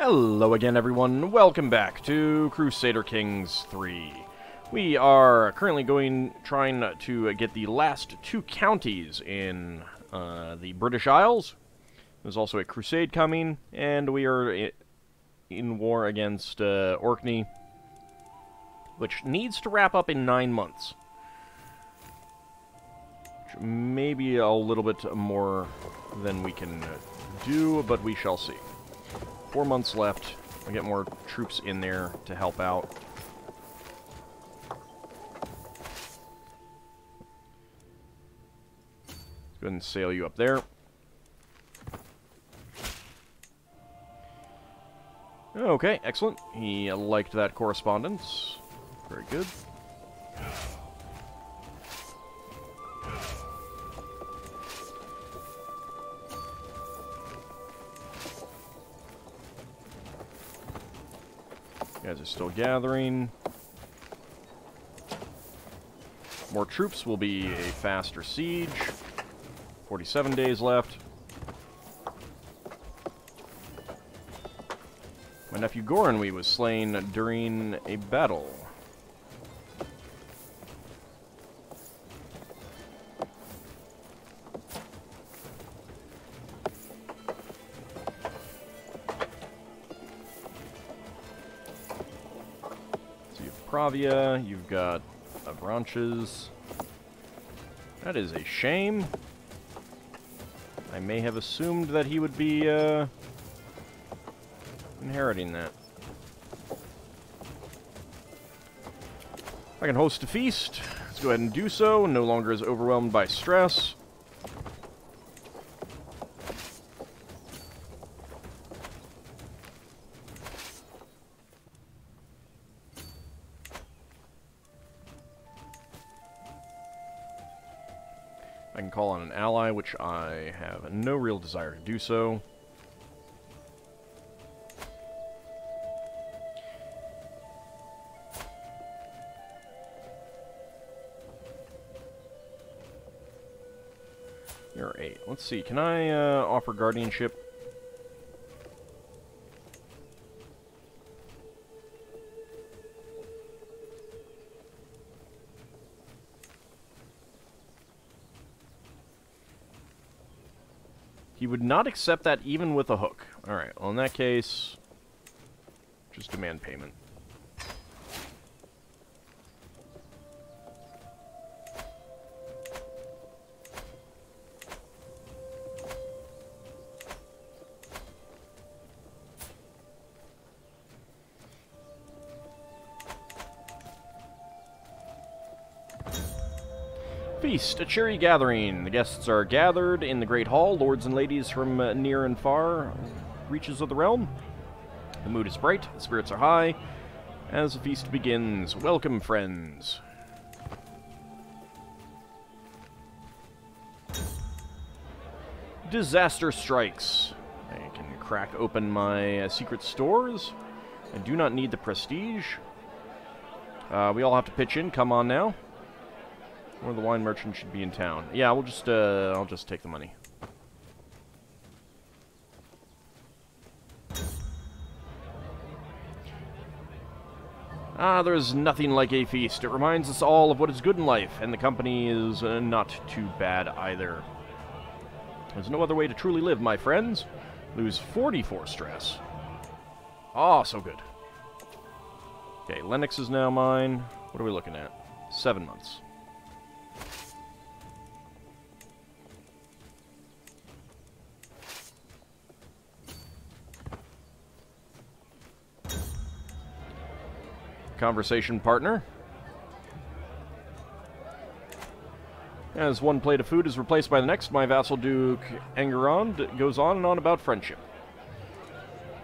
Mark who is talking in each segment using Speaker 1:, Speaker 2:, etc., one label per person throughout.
Speaker 1: Hello again, everyone. Welcome back to Crusader Kings 3. We are currently going, trying to get the last two counties in uh, the British Isles. There's also a crusade coming, and we are in war against uh, Orkney, which needs to wrap up in nine months. Maybe a little bit more than we can do, but we shall see. Four months left. I get more troops in there to help out. Let's go ahead and sail you up there. Okay, excellent. He liked that correspondence. Very good. Guys are still gathering. More troops will be a faster siege. 47 days left. My nephew Goronwy was slain during a battle. You've got Avranches. That is a shame. I may have assumed that he would be, uh, inheriting that. I can host a feast. Let's go ahead and do so. No longer is overwhelmed by stress. Real desire to do so. You're eight. Let's see, can I uh, offer guardianship? Not accept that even with a hook. Alright, well in that case, just demand payment. Feast, a cheery gathering. The guests are gathered in the Great Hall, lords and ladies from uh, near and far reaches of the realm. The mood is bright, the spirits are high. As the feast begins, welcome, friends. Disaster strikes. I can crack open my uh, secret stores. I do not need the prestige. Uh, we all have to pitch in. Come on now. Or the wine merchant should be in town. Yeah, we'll just, uh, I'll just take the money. Ah, there's nothing like a feast. It reminds us all of what is good in life, and the company is uh, not too bad either. There's no other way to truly live, my friends. Lose 44 stress. Ah, oh, so good. Okay, Lennox is now mine. What are we looking at? Seven months. Conversation partner. As one plate of food is replaced by the next, my vassal Duke Enguerrand goes on and on about friendship.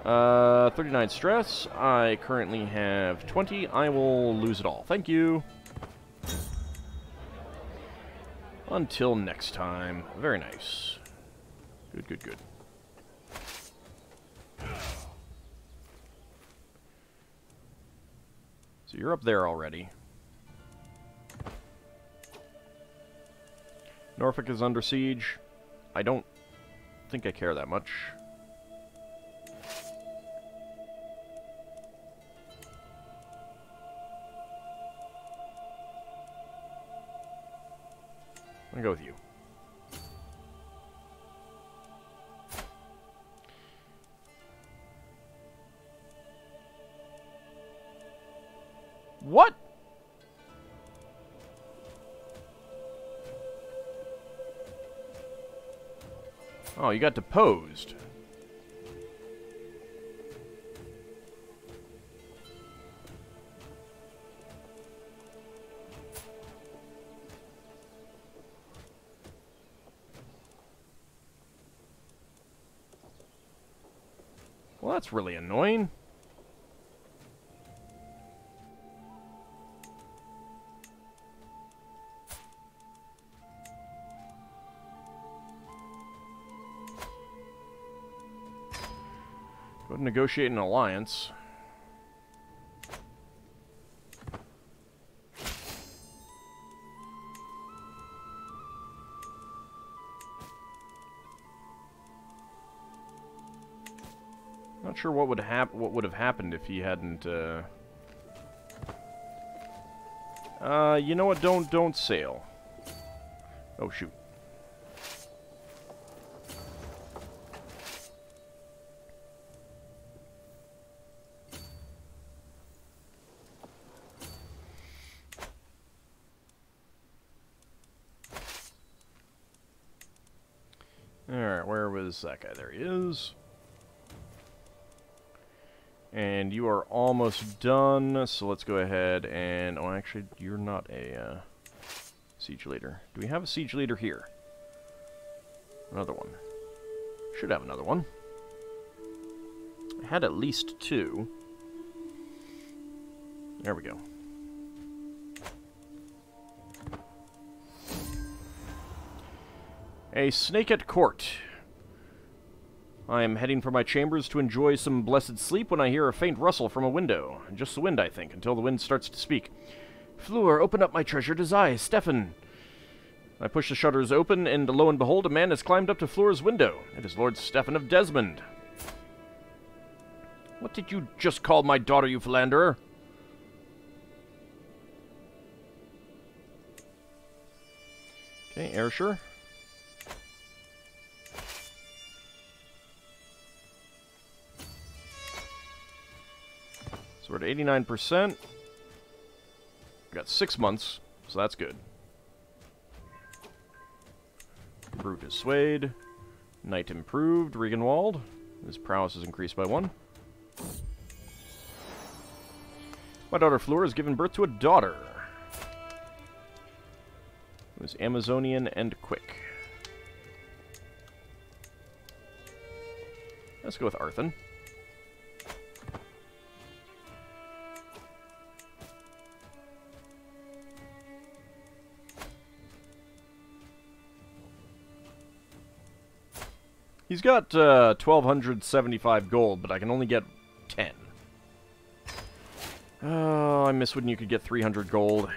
Speaker 1: Uh, 39 stress. I currently have 20. I will lose it all. Thank you. Until next time. Very nice. Good, good, good. So you're up there already. Norfolk is under siege. I don't think I care that much. I'm gonna go with you. What? Oh, you got deposed. Well, that's really annoying. Negotiate an alliance. Not sure what would hap what would have happened if he hadn't uh Uh you know what don't don't sail. Oh shoot. Was that guy? There he is. And you are almost done, so let's go ahead and... Oh, actually, you're not a uh, siege leader. Do we have a siege leader here? Another one. Should have another one. I had at least two. There we go. A snake at court. I am heading for my chambers to enjoy some blessed sleep when I hear a faint rustle from a window. Just the wind, I think, until the wind starts to speak. Fleur, open up my treasured eyes, Stefan. I push the shutters open, and lo and behold, a man has climbed up to Fleur's window. It is Lord Stefan of Desmond. What did you just call my daughter, you philanderer? Okay, Ayrshire. We're at 89%. We got six months, so that's good. Brute is swayed. Knight improved. Regenwald. His prowess is increased by one. My daughter Fleur has given birth to a daughter. Who is Amazonian and quick. Let's go with Arthen. He's got uh, 1,275 gold, but I can only get 10. Oh, I miss when you could get 300 gold.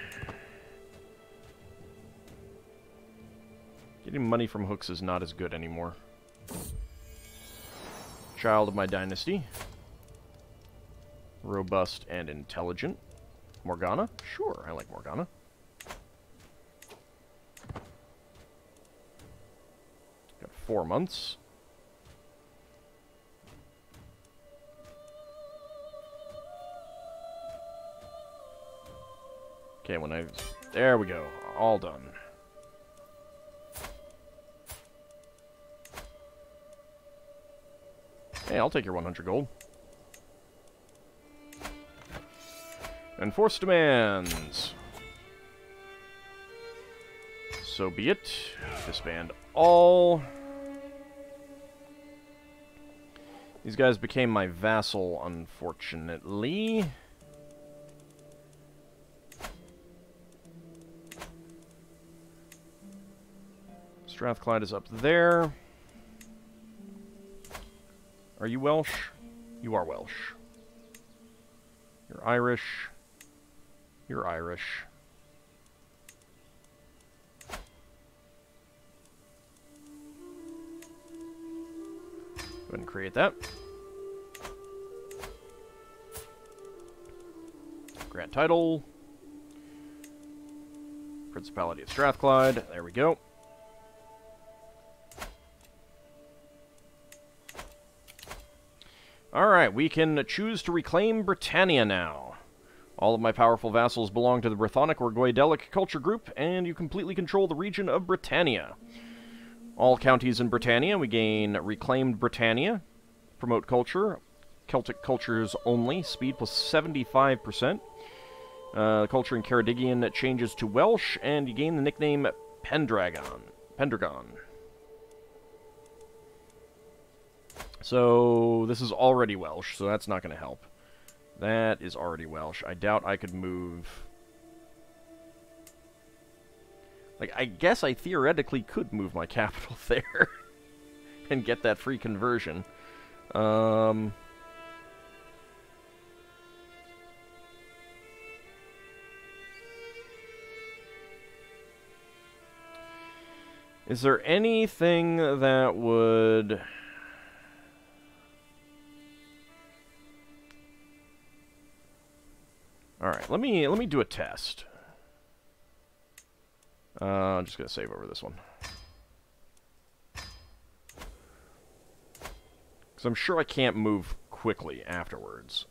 Speaker 1: Getting money from hooks is not as good anymore. Child of my dynasty. Robust and intelligent. Morgana? Sure, I like Morgana. Got four months. Okay, when I... There we go. All done. Hey, I'll take your 100 gold. Enforce demands. So be it. Disband all. These guys became my vassal, unfortunately. Strathclyde is up there. Are you Welsh? You are Welsh. You're Irish. You're Irish. Go ahead and create that. Grant title. Principality of Strathclyde. There we go. Alright, we can choose to reclaim Britannia now. All of my powerful vassals belong to the Brythonic or Goidelic culture group, and you completely control the region of Britannia. All counties in Britannia, we gain Reclaimed Britannia, Promote Culture, Celtic Cultures only, speed plus 75%. Uh, culture in Ceredigion changes to Welsh, and you gain the nickname Pendragon. Pendragon. So, this is already Welsh, so that's not going to help. That is already Welsh. I doubt I could move... Like, I guess I theoretically could move my capital there and get that free conversion. Um... Is there anything that would... Alright, let me let me do a test. Uh, I'm just gonna save over this one. Because I'm sure I can't move quickly afterwards.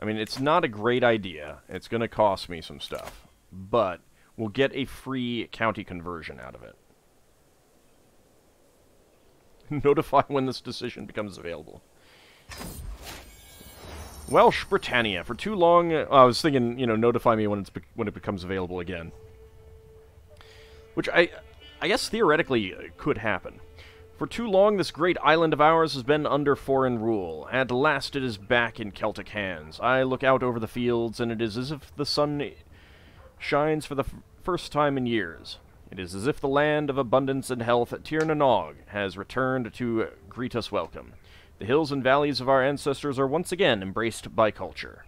Speaker 1: I mean, it's not a great idea. It's going to cost me some stuff. But we'll get a free county conversion out of it. Notify when this decision becomes available. Welsh Britannia. For too long, uh, I was thinking, you know, notify me when it's when it becomes available again. Which I, I guess theoretically uh, could happen. For too long, this great island of ours has been under foreign rule. At last, it is back in Celtic hands. I look out over the fields, and it is as if the sun shines for the first time in years. It is as if the land of abundance and health Tir na Nog has returned to greet us welcome. The hills and valleys of our ancestors are once again embraced by culture.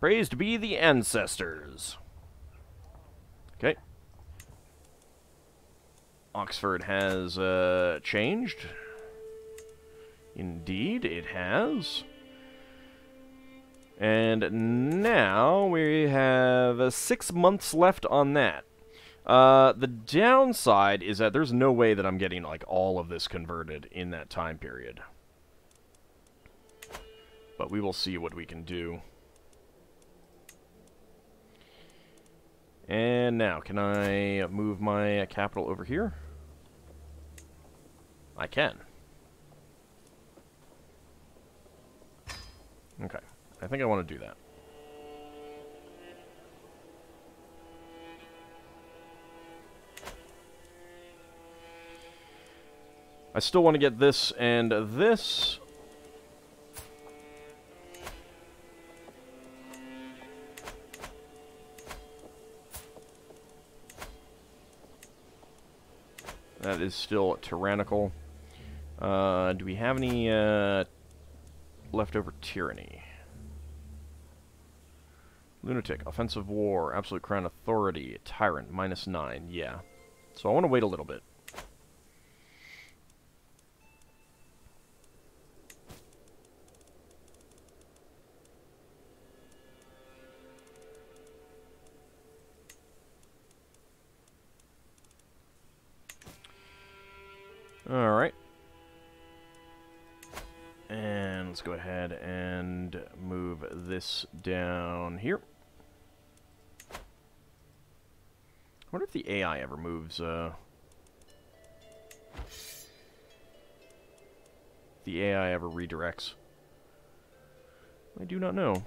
Speaker 1: Praised be the ancestors. Okay. Oxford has uh, changed. Indeed, it has. And now we have uh, six months left on that. Uh, the downside is that there's no way that I'm getting like all of this converted in that time period. But we will see what we can do. And now, can I move my capital over here? I can. Okay. I think I want to do that. I still want to get this and this. That is still tyrannical. Uh, do we have any uh, leftover tyranny? Lunatic, offensive war, absolute crown authority, tyrant, minus nine. Yeah. So I want to wait a little bit. Alright. And let's go ahead and move this down here. I wonder if the AI ever moves, uh... The AI ever redirects. I do not know.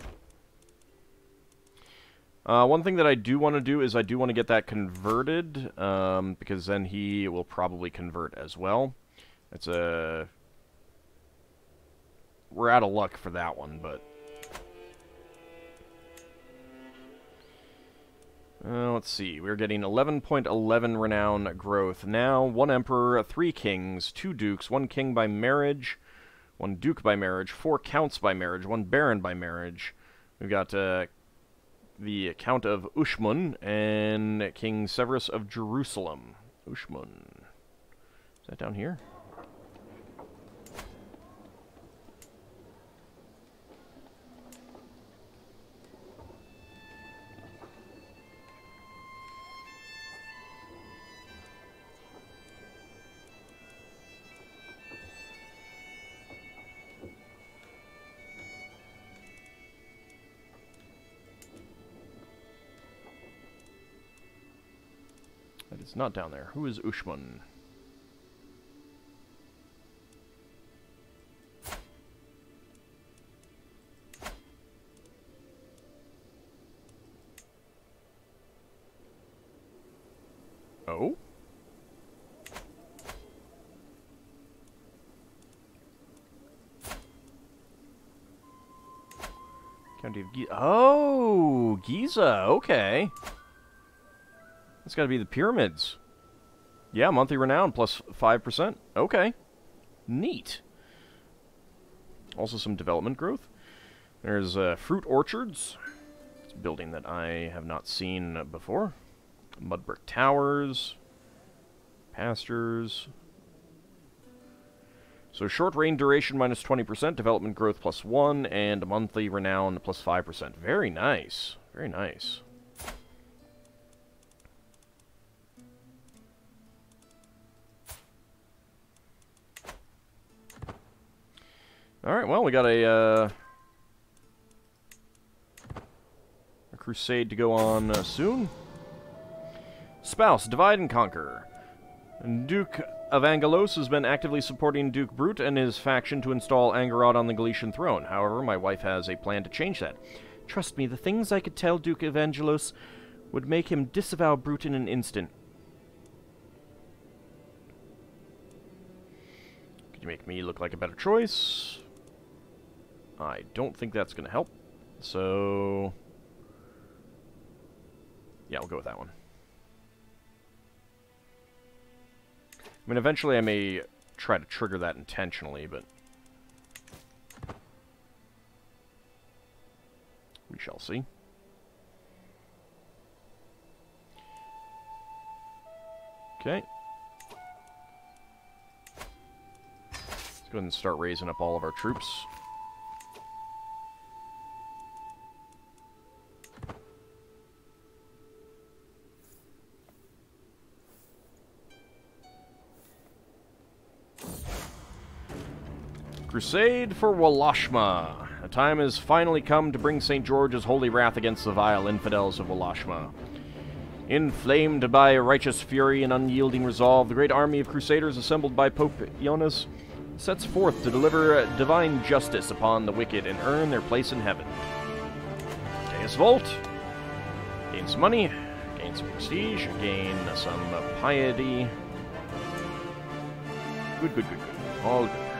Speaker 1: Uh, one thing that I do want to do is I do want to get that converted, um, because then he will probably convert as well. It's a... We're out of luck for that one, but... Uh, let's see, we're getting 11.11 renown growth now. One emperor, three kings, two dukes, one king by marriage, one duke by marriage, four counts by marriage, one baron by marriage. We've got uh, the Count of Ushmun and King Severus of Jerusalem. Ushmun. Is that down here? Not down there. Who is Ushman? Oh? County of Giza. Oh, Giza. Okay. That's got to be the pyramids. Yeah, monthly renown plus 5%. Okay. Neat. Also some development growth. There's uh, fruit orchards. It's a building that I have not seen before. Mud brick towers. Pastures. So short reign duration minus 20%, development growth plus 1, and monthly renown plus 5%. Very nice. Very nice. Alright, well, we got a, uh, a crusade to go on uh, soon. Spouse, divide and conquer. Duke of Angelos has been actively supporting Duke Brute and his faction to install Angharad on the Galician throne. However, my wife has a plan to change that. Trust me, the things I could tell Duke of Angelos would make him disavow Brute in an instant. Could you make me look like a better choice? I don't think that's going to help. So... Yeah, we'll go with that one. I mean, eventually I may try to trigger that intentionally, but... We shall see. Okay. Let's go ahead and start raising up all of our troops. Crusade for Wallachma. A time has finally come to bring St. George's holy wrath against the vile infidels of Wallachma. Inflamed by righteous fury and unyielding resolve, the great army of crusaders assembled by Pope Ioannis sets forth to deliver divine justice upon the wicked and earn their place in heaven. Deus vult. Gain some money, gain some prestige, gain some piety. Good, good, good, good. All good.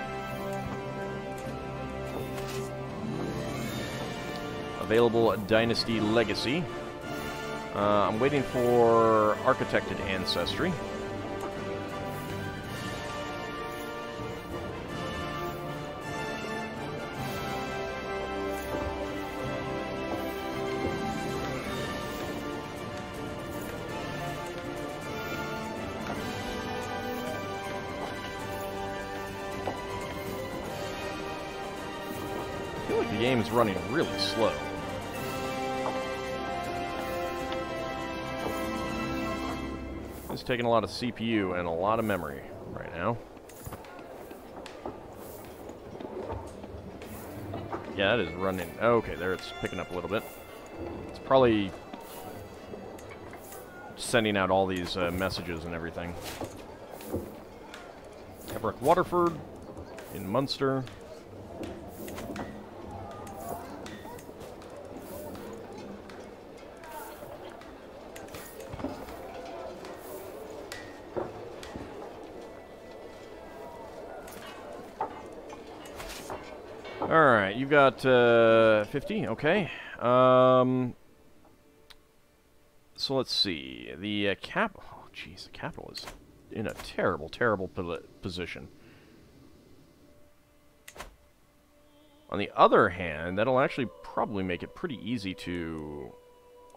Speaker 1: Available Dynasty Legacy. Uh, I'm waiting for Architected Ancestry. Running really slow. Taking a lot of CPU and a lot of memory right now. Yeah, it is running. Okay, there it's picking up a little bit. It's probably sending out all these uh, messages and everything. Everick Waterford in Munster. Got uh, 50, okay. Um, so let's see. The uh, cap... Oh, jeez, the capital is in a terrible, terrible position. On the other hand, that'll actually probably make it pretty easy to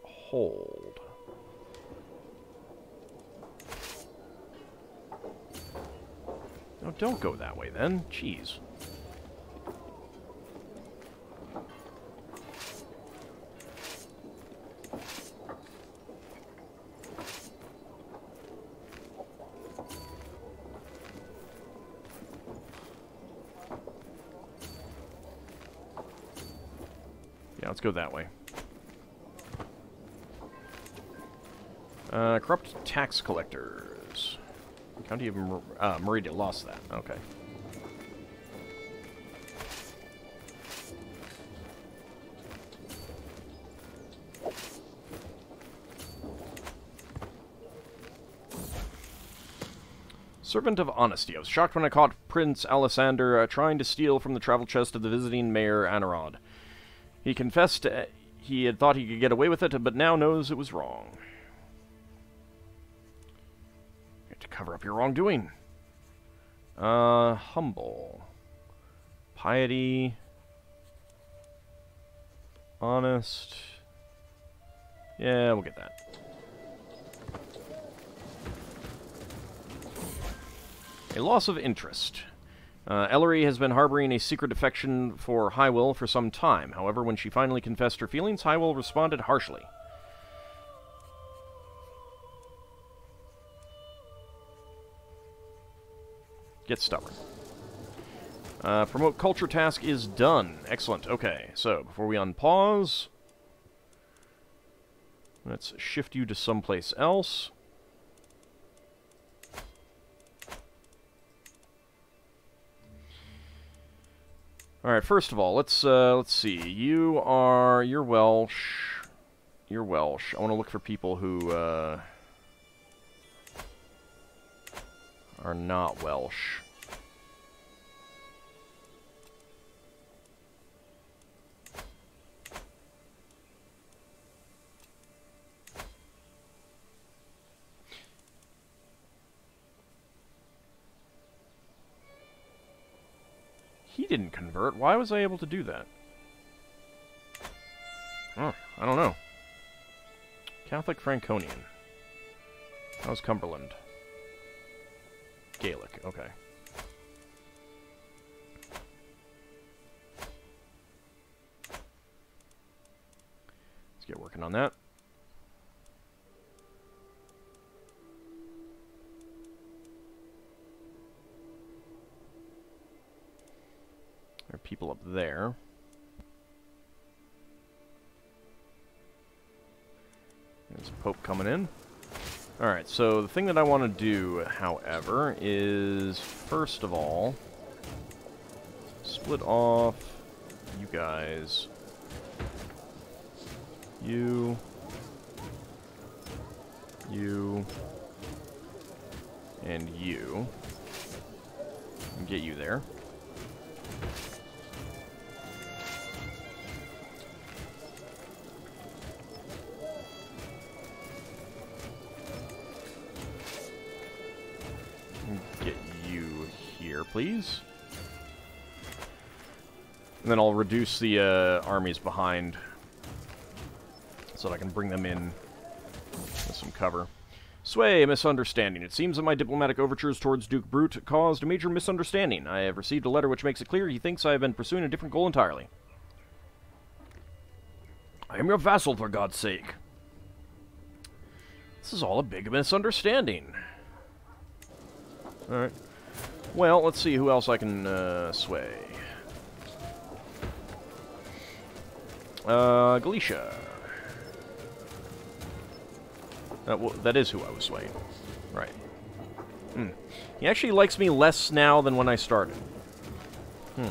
Speaker 1: hold. No, don't go that way then. Jeez. Yeah, let's go that way. Uh, corrupt tax collectors. County of Mer uh, lost that. Okay. Servant of Honesty. I was shocked when I caught Prince Alisander uh, trying to steal from the travel chest of the visiting Mayor Anarod. He confessed uh, he had thought he could get away with it, but now knows it was wrong. You have to cover up your wrongdoing. Uh, humble. Piety. Honest. Yeah, we'll get that. A loss of interest. Uh, Ellery has been harboring a secret affection for Hywel for some time. However, when she finally confessed her feelings, Hywel responded harshly. Get stubborn. Uh, promote culture task is done. Excellent. Okay, so before we unpause, let's shift you to someplace else. All right. First of all, let's uh, let's see. You are you're Welsh. You're Welsh. I want to look for people who uh, are not Welsh. Didn't convert. Why was I able to do that? Oh, I don't know. Catholic Franconian. How's Cumberland? Gaelic, okay. Let's get working on that. There are people up there. There's Pope coming in. Alright, so the thing that I want to do, however, is, first of all, split off you guys. You. You. And you. And get you there. Please. And then I'll reduce the uh, armies behind so that I can bring them in with some cover. Sway, misunderstanding. It seems that my diplomatic overtures towards Duke Brute caused a major misunderstanding. I have received a letter which makes it clear he thinks I have been pursuing a different goal entirely. I am your vassal, for God's sake. This is all a big misunderstanding. Alright. Well, let's see who else I can uh, sway. Uh, Galicia. That, w that is who I was swaying. Right. Hmm. He actually likes me less now than when I started. Hmm.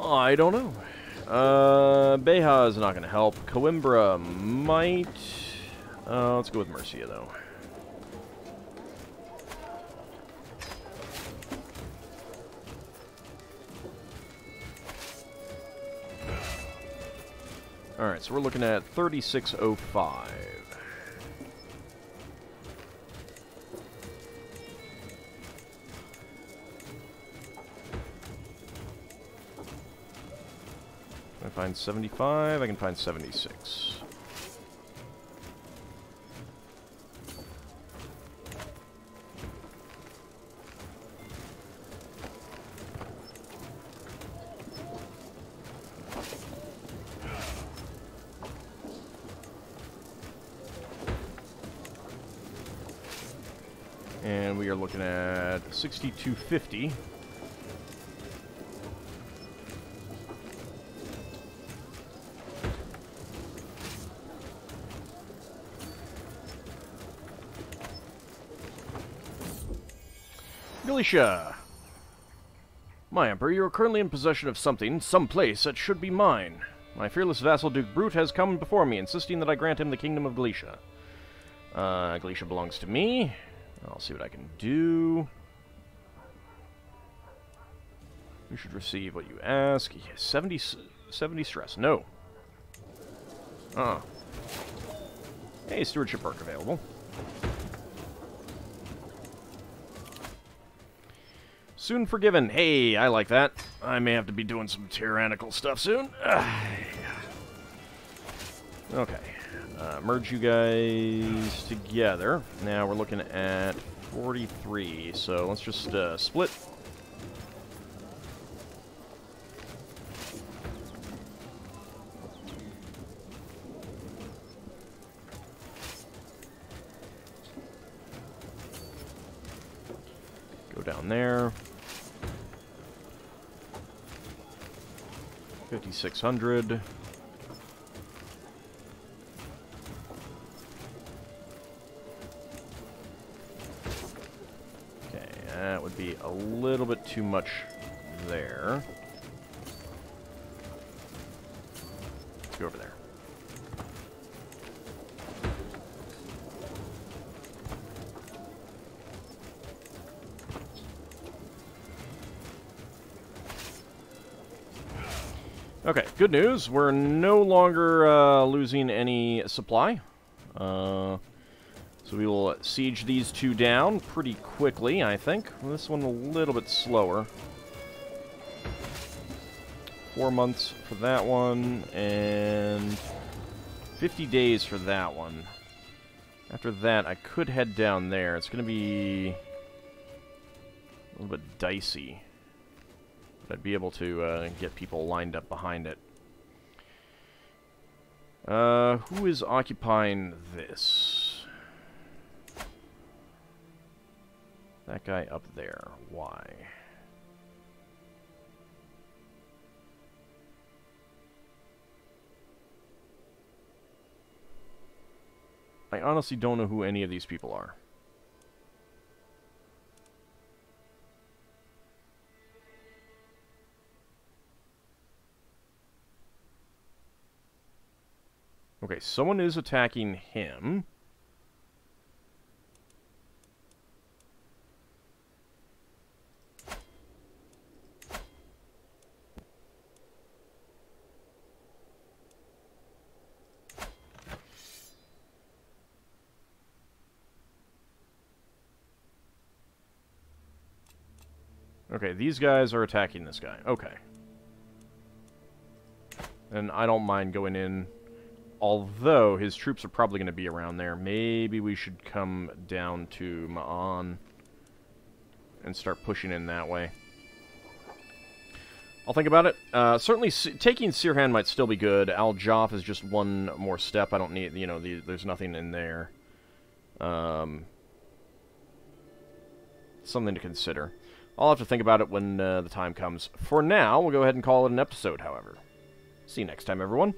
Speaker 1: I don't know. Uh, Beha is not going to help. Coimbra might... Uh, let's go with Mercia, though. Alright, so we're looking at 3605. Can I find 75? I can find 76. 6250. Galicia! My Emperor, you are currently in possession of something, some place that should be mine. My fearless vassal, Duke Brute, has come before me, insisting that I grant him the Kingdom of Galicia. Uh, Galicia belongs to me. I'll see what I can do. You should receive what you ask. Yeah, 70, 70 stress. No. Uh. Hey, stewardship perk available. Soon forgiven. Hey, I like that. I may have to be doing some tyrannical stuff soon. okay. Uh, merge you guys together. Now we're looking at 43, so let's just uh, split down there. 5,600. Okay, that would be a little bit too much there. Good news. We're no longer uh, losing any supply. Uh, so we will siege these two down pretty quickly, I think. This one a little bit slower. Four months for that one, and 50 days for that one. After that, I could head down there. It's going to be a little bit dicey. But I'd be able to uh, get people lined up behind it. Uh, who is occupying this? That guy up there. Why? I honestly don't know who any of these people are. Okay, someone is attacking him. Okay, these guys are attacking this guy. Okay. And I don't mind going in Although, his troops are probably going to be around there. Maybe we should come down to Ma'an and start pushing in that way. I'll think about it. Uh, certainly, taking Sirhan might still be good. Al Jaf is just one more step. I don't need, you know, the, there's nothing in there. Um, something to consider. I'll have to think about it when uh, the time comes. For now, we'll go ahead and call it an episode, however. See you next time, everyone.